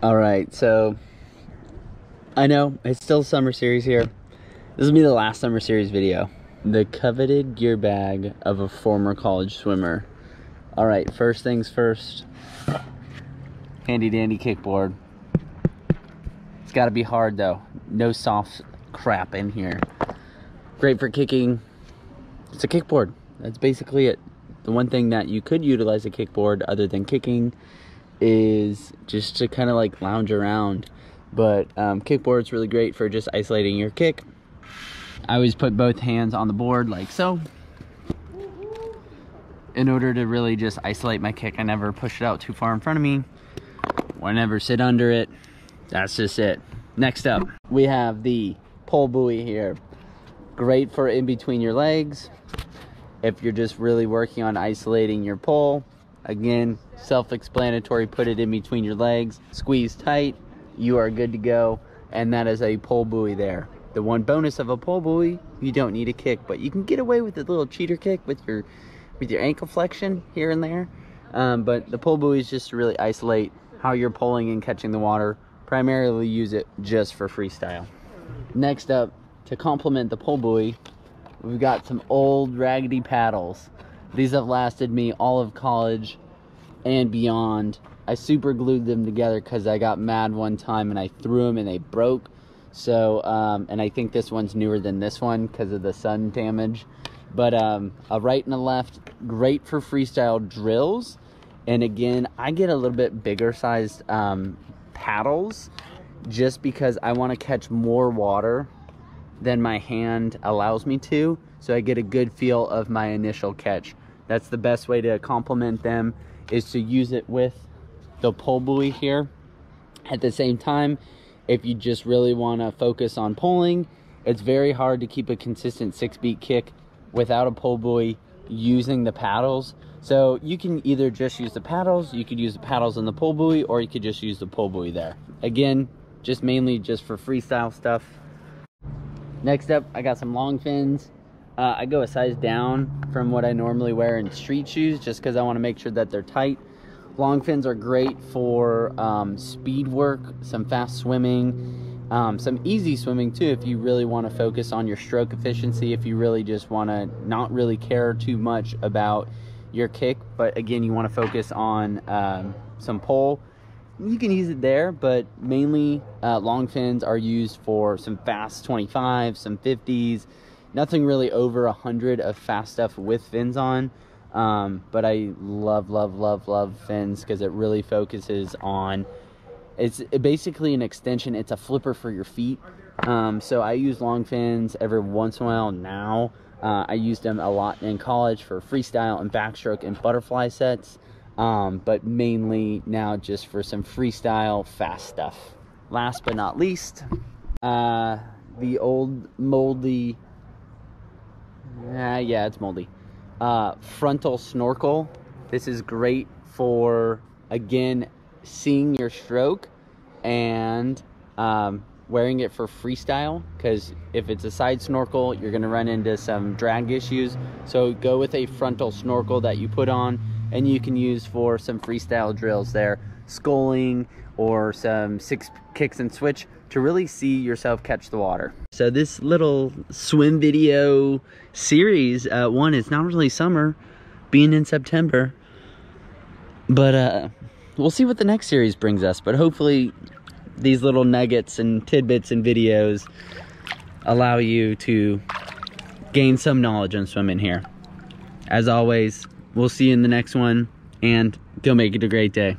All right, so I know it's still summer series here. This will be the last summer series video. The coveted gear bag of a former college swimmer. All right, first things first. Handy dandy kickboard. It's got to be hard though. No soft crap in here. Great for kicking. It's a kickboard. That's basically it. The one thing that you could utilize a kickboard other than kicking is just to kind of like lounge around. But um, kickboard's really great for just isolating your kick. I always put both hands on the board like so. In order to really just isolate my kick, I never push it out too far in front of me. I never sit under it. That's just it. Next up, we have the pull buoy here. Great for in between your legs. If you're just really working on isolating your pull, Again, self-explanatory, put it in between your legs, squeeze tight, you are good to go. And that is a pull buoy there. The one bonus of a pull buoy, you don't need a kick, but you can get away with a little cheater kick with your with your ankle flexion here and there. Um, but the pull buoy is just to really isolate how you're pulling and catching the water. Primarily use it just for freestyle. Next up, to complement the pull buoy, we've got some old raggedy paddles. These have lasted me all of college and beyond. I super glued them together because I got mad one time and I threw them and they broke. So, um, and I think this one's newer than this one because of the sun damage. But um, a right and a left, great for freestyle drills. And again, I get a little bit bigger sized um, paddles just because I want to catch more water than my hand allows me to. So I get a good feel of my initial catch. That's the best way to complement them is to use it with the pull buoy here. At the same time, if you just really want to focus on pulling, it's very hard to keep a consistent six beat kick without a pull buoy using the paddles. So you can either just use the paddles, you could use the paddles and the pull buoy, or you could just use the pull buoy there. Again, just mainly just for freestyle stuff. Next up, I got some long fins. Uh, I go a size down from what I normally wear in street shoes just because I want to make sure that they're tight. Long fins are great for um, speed work, some fast swimming, um, some easy swimming too if you really want to focus on your stroke efficiency, if you really just want to not really care too much about your kick, but again, you want to focus on um, some pull. You can use it there, but mainly uh, long fins are used for some fast 25s, some 50s, nothing really over a hundred of fast stuff with fins on. Um, but I love, love, love, love fins because it really focuses on. It's basically an extension. It's a flipper for your feet. Um, so I use long fins every once in a while now. Uh, I used them a lot in college for freestyle and backstroke and butterfly sets. Um, but mainly now just for some freestyle fast stuff. Last but not least, uh, the old moldy uh, yeah, it's moldy. Uh, frontal snorkel. This is great for, again, seeing your stroke and um, wearing it for freestyle because if it's a side snorkel, you're going to run into some drag issues. So go with a frontal snorkel that you put on and you can use for some freestyle drills there, sculling or some six kicks and switch to really see yourself catch the water. So this little swim video series, uh, one, it's not really summer, being in September, but uh, we'll see what the next series brings us. But hopefully these little nuggets and tidbits and videos allow you to gain some knowledge on swimming here. As always, we'll see you in the next one, and go make it a great day.